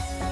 何?